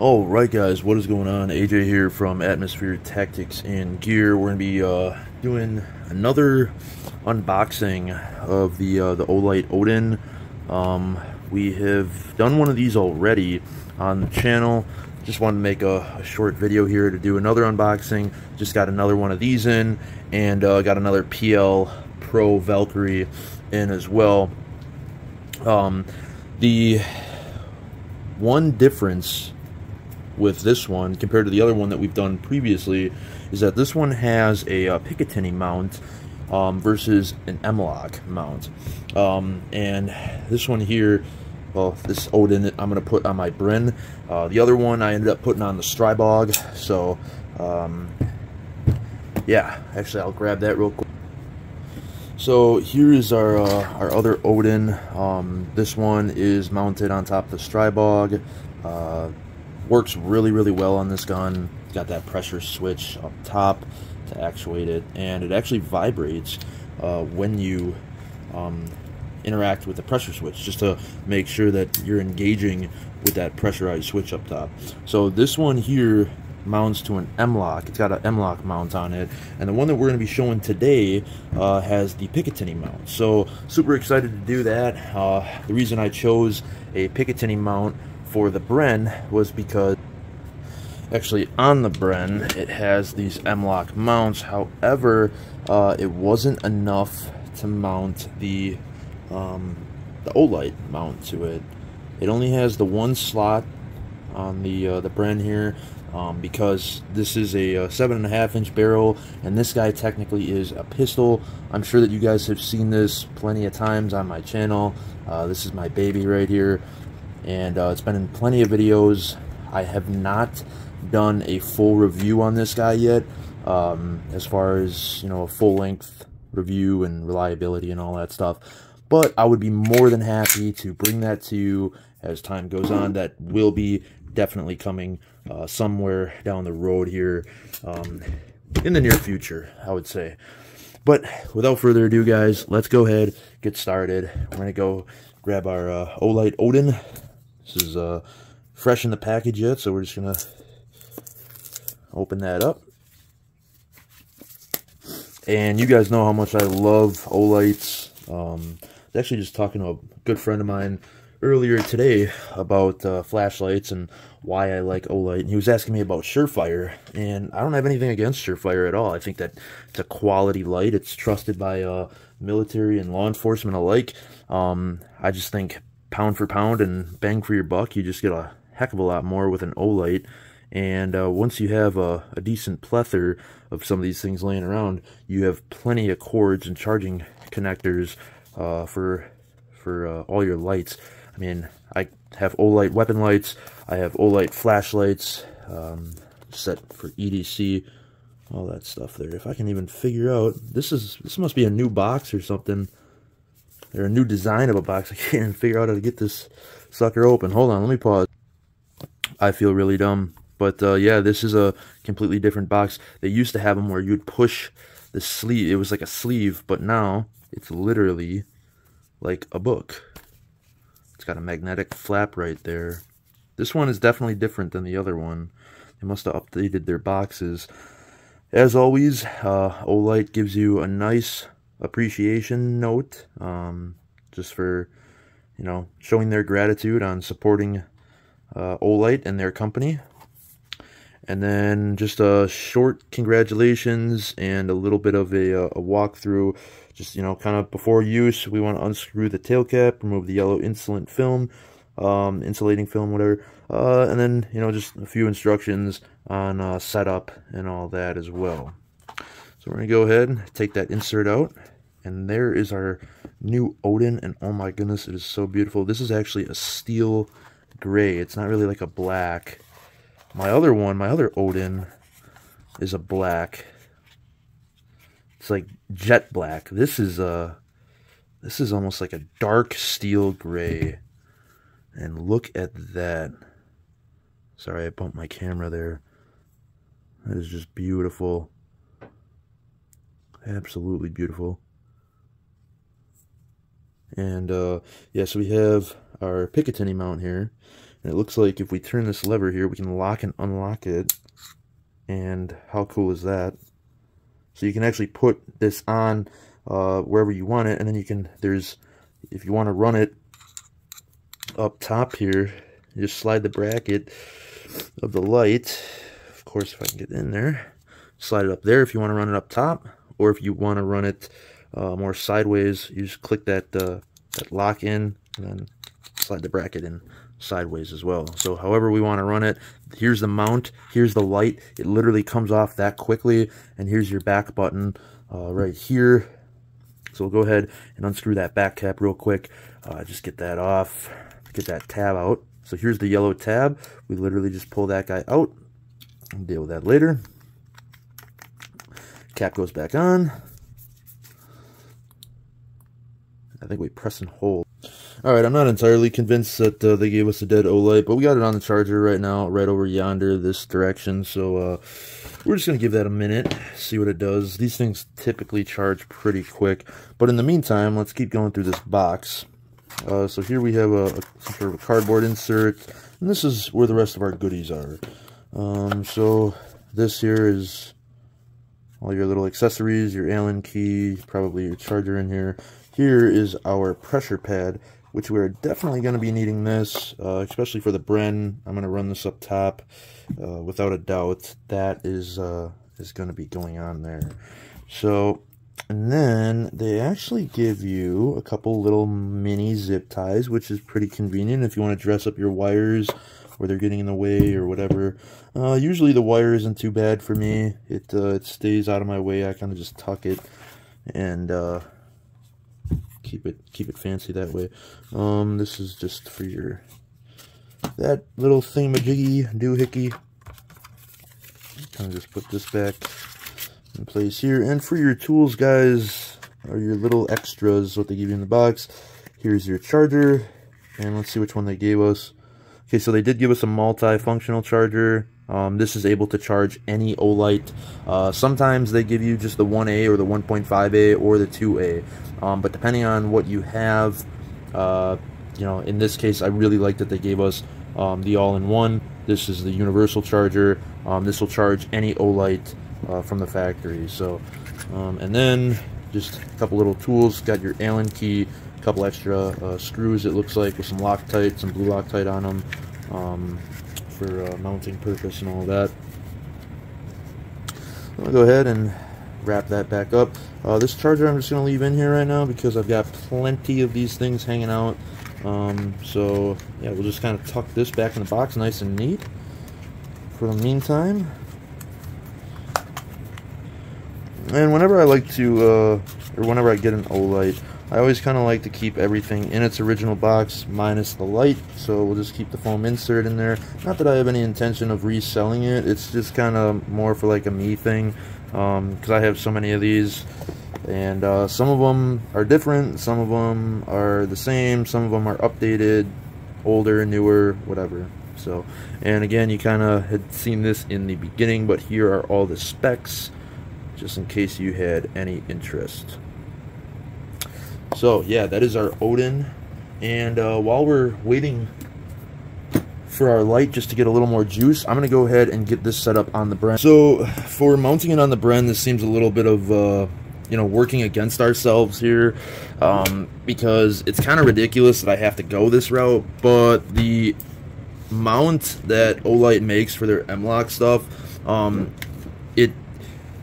All right, guys, what is going on? AJ here from Atmosphere Tactics and Gear. We're gonna be uh, doing another unboxing of the uh, the Olight Odin. Um, we have done one of these already on the channel. Just wanted to make a, a, short video here to do another unboxing. Just got another one of these in, and uh, got another PL Pro Valkyrie in as well. Um, the one difference with this one compared to the other one that we've done previously is that this one has a, uh, Picatinny mount um, versus an M-LOK mount. Um, and this one here, well, this Odin I'm going to put on my Bren. Uh, the other one I ended up putting on the Stribog. So, um, yeah, actually I'll grab that real quick. So here is our uh, our other Odin. Um, this one is mounted on top of the Stribog. Uh, works really really well on this gun. Got that pressure switch up top to actuate it, and it actually vibrates uh, when you um, interact with the pressure switch, just to make sure that you're engaging with that pressurized switch up top. So this one here mounts to an M-LOK. It's got an M-LOK mount on it. And the one that we're going to be showing today uh, has the Picatinny mount. So super excited to do that. Uh, the reason I chose a Picatinny mount for the Bren was because actually on the Bren it has these M-LOK mounts. However uh, it wasn't enough to mount the um, the Olight mount to it. It only has the one slot on the uh, the Bren here um, because this is a, a, seven and a half inch barrel and this guy technically is a pistol. I'm sure that you guys have seen this plenty of times on my channel. Uh, this is my baby right here and uh, it's been in plenty of videos. I have not done a full review on this guy yet, um, as far as, you know, a full-length review and reliability and all that stuff. But I would be more than happy to bring that to you as time goes on. That will be definitely coming uh, somewhere down the road here um, in the near future, I would say. But without further ado, guys, let's go ahead, get started. We're going to go grab our uh, Olight Odin this is uh, fresh in the package yet, so we're just going to open that up. And you guys know how much I love Olights. Um, I was actually just talking to a good friend of mine earlier today about uh, flashlights and why I like Olight. And he was asking me about Surefire, and I don't have anything against Surefire at all. I think that it's a quality light. It's trusted by uh, military and law enforcement alike. Um, I just think pound for pound and bang for your buck, you just get a heck of a lot more with an Olight. And uh, once you have a, a, decent plethora of some of these things laying around, you have plenty of cords and charging connectors uh, for for uh, all your lights. I mean, I have Olight weapon lights, I have Olight flashlights, um, set for EDC, all that stuff there. If I can even figure out, this is this must be a new box or something. They're a new design of a box. I can't even figure out how to get this sucker open. Hold on, let me pause. I feel really dumb. But uh, yeah, this is a completely different box. They used to have them where you'd push the sleeve. It was like a sleeve, but now it's literally like a book. It's got a magnetic flap right there. This one is definitely different than the other one. They must have updated their boxes. As always, uh, Olight gives you a nice appreciation note, um, just for, you know, showing their gratitude on supporting uh, Olight and their company. And then just a short congratulations and a little bit of a, uh, a walkthrough. Just, you know, kind of before use, we want to unscrew the tail cap, remove the yellow insulant film, um, insulating film, whatever. Uh, and then, you know, just a few instructions on uh, setup and all that as well. So we're going to go ahead and take that insert out. And there is our new Odin. And oh my goodness, it is so beautiful. This is actually a steel gray. It's not really like a black. My other one, my other Odin, is a black. It's like jet black. This is a, this is almost like a dark steel gray. And look at that. Sorry, I bumped my camera there. That is just beautiful. Absolutely beautiful. And uh, yeah, so we have our Picatinny mount here. And it looks like if we turn this lever here, we can lock and unlock it. And how cool is that? So you can actually put this on uh, wherever you want it, and then you can, there's, if you want to run it up top here, you just slide the bracket of the light. Of course, if I can get in there, slide it up there if you want to run it up top, or if you want to run it uh, more sideways, you just click that, uh, that lock in, and then slide the bracket in sideways as well. So however we want to run it, here's the mount, here's the light. It literally comes off that quickly, and here's your back button uh, right here. So we'll go ahead and unscrew that back cap real quick. Uh, just get that off, get that tab out. So here's the yellow tab. We literally just pull that guy out. Deal with that later. Cap goes back on. I think we press and hold. Alright, I'm not entirely convinced that uh, they gave us a dead Olight, but we got it on the charger right now, right over yonder, this direction, so uh, we're just going to give that a minute, see what it does. These things typically charge pretty quick, but in the meantime, let's keep going through this box. Uh, so here we have a, a, sort of a cardboard insert, and this is where the rest of our goodies are. Um, so this here is all your little accessories, your Allen key, probably your charger in here. Here is our pressure pad, which we're definitely going to be needing this, uh, especially for the Bren. I'm going to run this up top, uh, without a doubt. That is uh, is going to be going on there. So, and then they actually give you a couple little mini zip ties, which is pretty convenient if you want to dress up your wires or they're getting in the way or whatever. Uh, usually the wire isn't too bad for me. It uh, it stays out of my way. I kind of just tuck it and uh, keep it keep it fancy that way. Um, this is just for your that little thingamajiggy doohickey. Kind of just put this back in place here. And for your tools, guys, are your little extras, what they give you in the box. Here's your charger, and let's see which one they gave us. Okay, so they did give us a multi-functional charger. Um, this is able to charge any Olight. Uh, sometimes they give you just the 1A or the 1.5A or the 2A. Um, but depending on what you have, uh, you know, in this case, I really like that they gave us um, the all-in-one. This is the universal charger. Um, this will charge any Olight uh, from the factory. So, um, and then just a couple little tools. Got your Allen key, a couple extra uh, screws. It looks like with some Loctite, some blue Loctite on them um, for uh, mounting purpose and all that. I'm going to go ahead and wrap that back up. Uh, this charger I'm just going to leave in here right now because I've got plenty of these things hanging out. Um, so, yeah, we'll just kind of tuck this back in the box nice and neat for the meantime. And whenever I like to, uh, or whenever I get an Olight, I always kind of like to keep everything in its original box minus the light, so we'll just keep the foam insert in there. Not that I have any intention of reselling it, it's just kind of more for like a me thing because um, I have so many of these. And uh, some of them are different some of them are the same some of them are updated older newer whatever. So and again you kind of had seen this in the beginning but here are all the specs just in case you had any interest so yeah that is our Odin and uh, while we're waiting for our light just to get a little more juice. I'm going to go ahead and get this set up on the Bren. So for mounting it on the Bren, this seems a little bit of, uh, you know, working against ourselves here um, because it's kind of ridiculous that I have to go this route, but the mount that Olight makes for their M-LOK stuff, um, it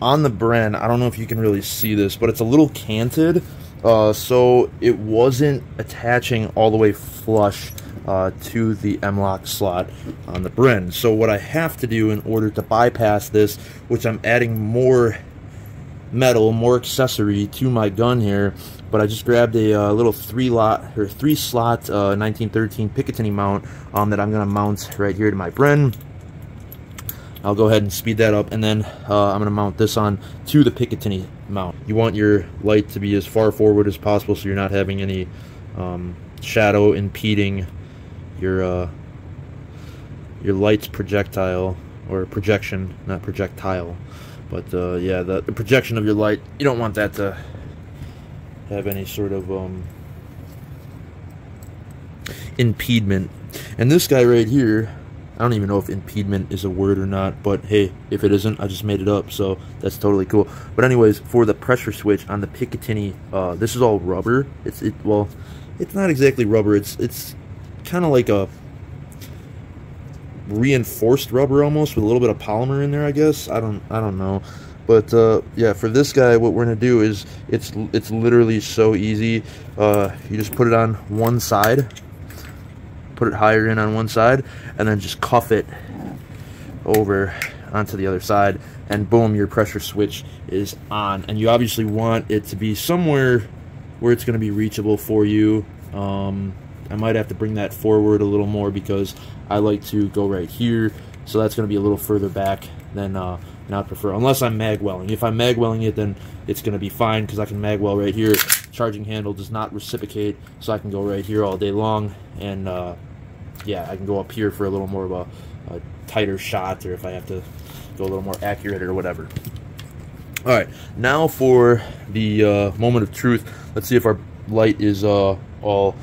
on the Bren, I don't know if you can really see this, but it's a little canted, uh, so it wasn't attaching all the way flush uh, to the M-LOK slot on the Bren. So what I have to do in order to bypass this, which I'm adding more metal, more accessory to my gun here, but I just grabbed a uh, little three lot or three slot uh, 1913 Picatinny mount um, that I'm gonna mount right here to my Bren. I'll go ahead and speed that up, and then uh, I'm gonna mount this on to the Picatinny mount. You want your light to be as far forward as possible, so you're not having any um, shadow impeding your uh, your light's projectile or projection, not projectile, but uh, yeah, the, the, projection of your light. You don't want that to have any sort of um, impediment and this guy right here, I don't even know if impediment is a word or not, but hey, if it isn't, I just made it up, so that's totally cool. But anyways, for the pressure switch on the Picatinny, uh, this is all rubber. It's it well, it's not exactly rubber. It's it's kind of like a reinforced rubber almost with a little bit of polymer in there. I guess I don't I don't know. But uh, yeah, for this guy, what we're gonna do is it's it's literally so easy. Uh, you just put it on one side, put it higher in on one side, and then just cuff it over onto the other side, and boom, your pressure switch is on. And you obviously want it to be somewhere where it's gonna be reachable for you. Um, I might have to bring that forward a little more because I like to go right here. So that's going to be a little further back than uh, not prefer. Unless I'm mag welling. If I'm mag welling it, then it's going to be fine because I can mag well right here. Charging handle does not reciprocate, so I can go right here all day long. And uh, yeah, I can go up here for a little more of a, a tighter shot or if I have to go a little more accurate or whatever. All right, now for the uh, moment of truth. Let's see if our light is uh, all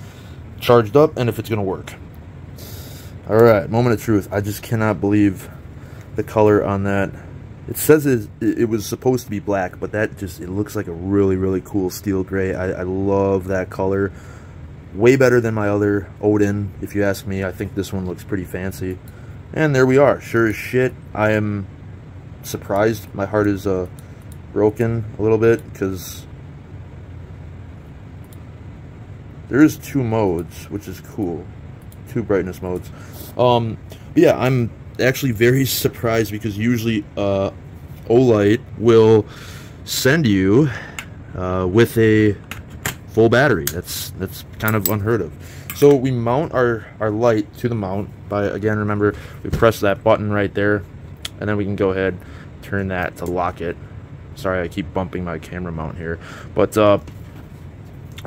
charged up and if it's going to work. All right, moment of truth. I just cannot believe the color on that. It says it, it was supposed to be black, but that just, it looks like a really, really cool steel gray. I, I love that color. Way better than my other Odin, if you ask me. I think this one looks pretty fancy. And there we are. Sure as shit, I am surprised. My heart is uh, broken a little bit because there is two modes, which is cool. Two brightness modes. Um, yeah, I'm actually very surprised because usually uh, Olight will send you uh, with a full battery. That's that's kind of unheard of. So we mount our, our light to the mount by, again, remember, we press that button right there, and then we can go ahead, turn that to lock it. Sorry, I keep bumping my camera mount here. But uh,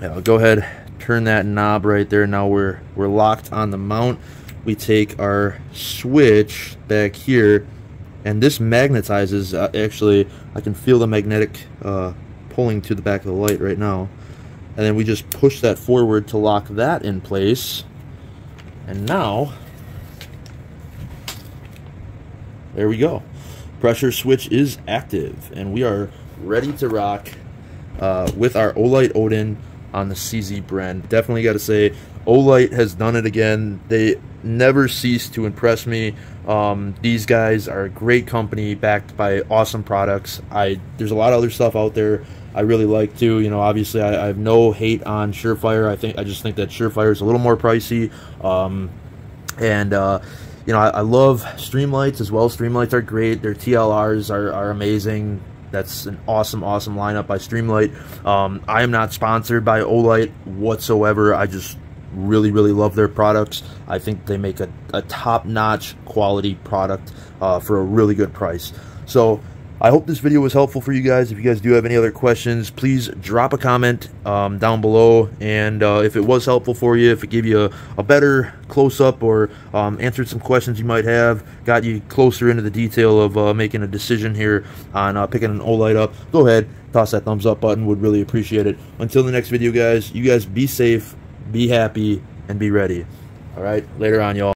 yeah, I'll go ahead, turn that knob right there. Now we're, we're locked on the mount. We take our switch back here, and this magnetizes. Uh, actually, I can feel the magnetic uh, pulling to the back of the light right now and then we just push that forward to lock that in place and now there we go pressure switch is active and we are ready to rock uh, with our Olight Odin on the CZ Bren Definitely got to say, Olight has done it again. They never cease to impress me. Um, these guys are a great company, backed by awesome products. I there's a lot of other stuff out there I really like too. You know, obviously I, I have no hate on Surefire. I think I just think that Surefire is a little more pricey. Um, and uh, you know, I, I, love Streamlights as well. Streamlights are great. Their TLRs are, are amazing. That's an awesome, awesome lineup by Streamlight. Um, I am not sponsored by Olight whatsoever. I just really, really love their products. I think they make a, a top-notch quality product uh, for a really good price. So I hope this video was helpful for you guys. If you guys do have any other questions, please drop a comment um, down below. And uh, if it was helpful for you, if it gave you a, a better close-up or um, answered some questions you might have, got you closer into the detail of uh, making a decision here on uh, picking an Olight up, go ahead, toss that thumbs up button. Would really appreciate it. Until the next video, guys, you guys be safe, be happy, and be ready. All right, later on, y'all.